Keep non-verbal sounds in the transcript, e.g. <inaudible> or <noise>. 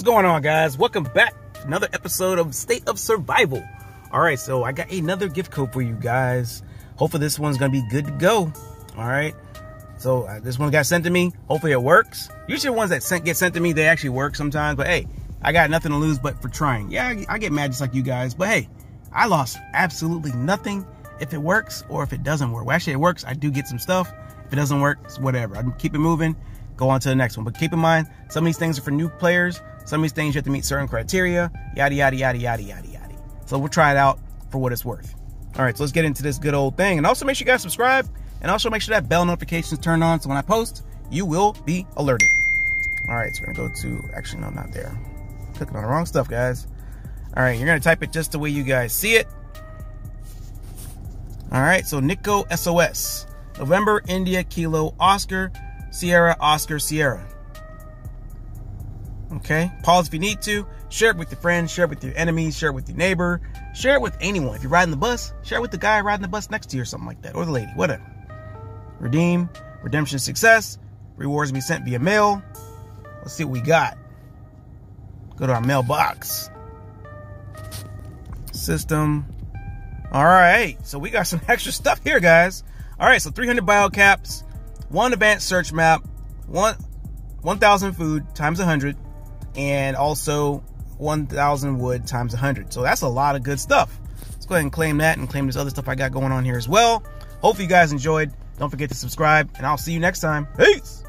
What's going on, guys? Welcome back to another episode of State of Survival. All right, so I got another gift code for you guys. Hopefully this one's gonna be good to go. All right. So uh, this one got sent to me. Hopefully it works. Usually the ones that sent, get sent to me, they actually work sometimes. But hey, I got nothing to lose but for trying. Yeah, I, I get mad just like you guys. But hey, I lost absolutely nothing if it works or if it doesn't work. Well, actually, it works. I do get some stuff. If it doesn't work, it's whatever. I keep it moving. Go on to the next one. But keep in mind, some of these things are for new players. Some of these things you have to meet certain criteria. Yada yada yada yada yada yada. So we'll try it out for what it's worth. All right, so let's get into this good old thing. And also make sure you guys subscribe and also make sure that bell notifications turned on so when I post, you will be alerted. All right, so we're gonna go to, actually, no, not there. Clicking on the wrong stuff, guys. All right, you're gonna type it just the way you guys see it. All right, so Niko SOS. November, India, Kilo, Oscar, Sierra, Oscar, Sierra. Okay, pause if you need to. Share it with your friends, share it with your enemies, share it with your neighbor, share it with anyone. If you're riding the bus, share it with the guy riding the bus next to you or something like that, or the lady, whatever. Redeem, redemption success, rewards be sent via mail. Let's see what we got. Go to our mailbox. System. All right, so we got some <laughs> extra stuff here, guys. All right, so 300 biocaps, one advanced search map, one 1,000 food times 100, and also 1,000 wood times 100. So that's a lot of good stuff. Let's go ahead and claim that and claim this other stuff I got going on here as well. Hopefully you guys enjoyed. Don't forget to subscribe, and I'll see you next time. Peace!